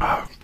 Oh.